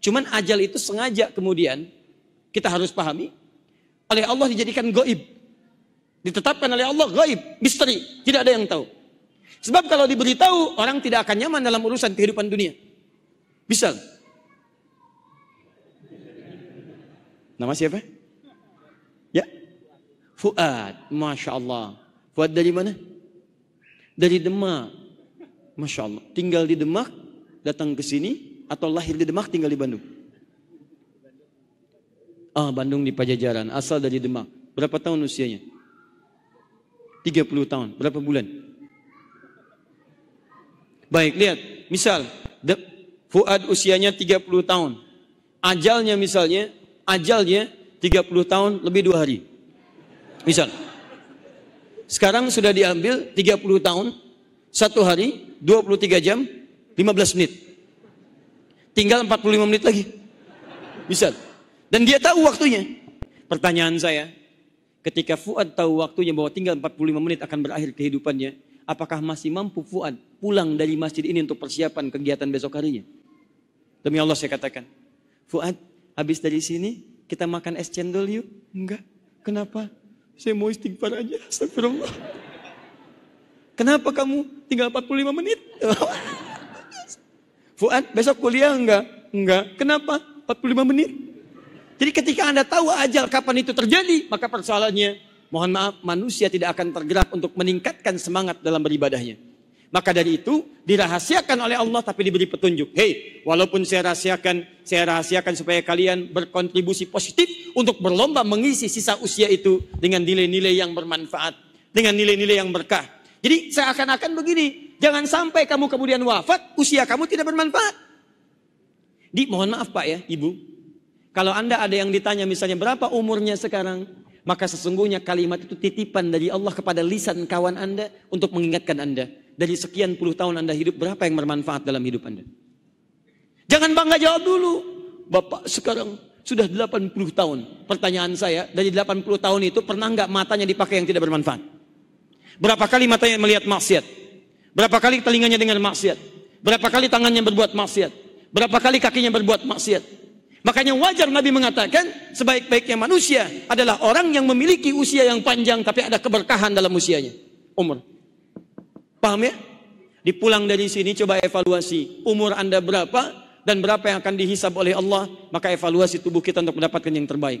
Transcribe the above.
Cuman ajal itu sengaja kemudian kita harus pahami oleh Allah dijadikan goib. Ditetapkan oleh Allah goib, misteri, tidak ada yang tahu. Sebab kalau diberitahu orang tidak akan nyaman dalam urusan kehidupan dunia. Bisa. Nama siapa? Ya. Fuad, Masya Allah. Fuad dari mana? Dari Demak. Masya Allah. Tinggal di Demak, datang ke sini, atau lahir di Demak, tinggal di Bandung. Ah, Bandung di Pajajaran, asal dari Demak. Berapa tahun usianya? 30 tahun. Berapa bulan? Baik, lihat. Misal, Fuad usianya 30 tahun. Ajalnya misalnya, ajalnya 30 tahun lebih dua hari. Misal. Sekarang sudah diambil 30 tahun, satu hari, 23 jam, 15 menit. Tinggal 45 menit lagi. Misal. Dan dia tahu waktunya. Pertanyaan saya, ketika Fuad tahu waktunya bahwa tinggal 45 menit akan berakhir kehidupannya, apakah masih mampu Fuad pulang dari masjid ini untuk persiapan kegiatan besok harinya? Demi Allah saya katakan, Fuad, habis dari sini kita makan es cendol yuk? Enggak. Kenapa? Saya mau istighfar aja. Astagfirullah. Kenapa kamu tinggal 45 menit? Fuad, besok kuliah enggak? Enggak. Kenapa? 45 menit. Jadi ketika Anda tahu ajal kapan itu terjadi, maka persoalannya Mohon maaf, manusia tidak akan tergerak untuk meningkatkan semangat dalam beribadahnya. Maka dari itu dirahasiakan oleh Allah tapi diberi petunjuk. Hei, walaupun saya rahasiakan, saya rahasiakan supaya kalian berkontribusi positif untuk berlomba mengisi sisa usia itu dengan nilai-nilai yang bermanfaat, dengan nilai-nilai yang berkah. Jadi seakan-akan begini, jangan sampai kamu kemudian wafat, usia kamu tidak bermanfaat. Di, mohon maaf Pak ya, Ibu. Kalau Anda ada yang ditanya misalnya berapa umurnya sekarang, maka sesungguhnya kalimat itu titipan dari Allah kepada lisan kawan Anda untuk mengingatkan Anda. Dari sekian puluh tahun Anda hidup, berapa yang bermanfaat dalam hidup Anda? Jangan bangga jawab dulu. Bapak sekarang sudah 80 tahun. Pertanyaan saya, dari 80 tahun itu pernah nggak matanya dipakai yang tidak bermanfaat? Berapa kali matanya melihat maksiat? Berapa kali telinganya dengan maksiat? Berapa kali tangannya berbuat maksiat? Berapa kali kakinya berbuat maksiat? Makanya wajar Nabi mengatakan sebaik-baiknya manusia adalah orang yang memiliki usia yang panjang tapi ada keberkahan dalam usianya. Umur. Paham ya? Dipulang dari sini coba evaluasi umur Anda berapa dan berapa yang akan dihisab oleh Allah, maka evaluasi tubuh kita untuk mendapatkan yang terbaik.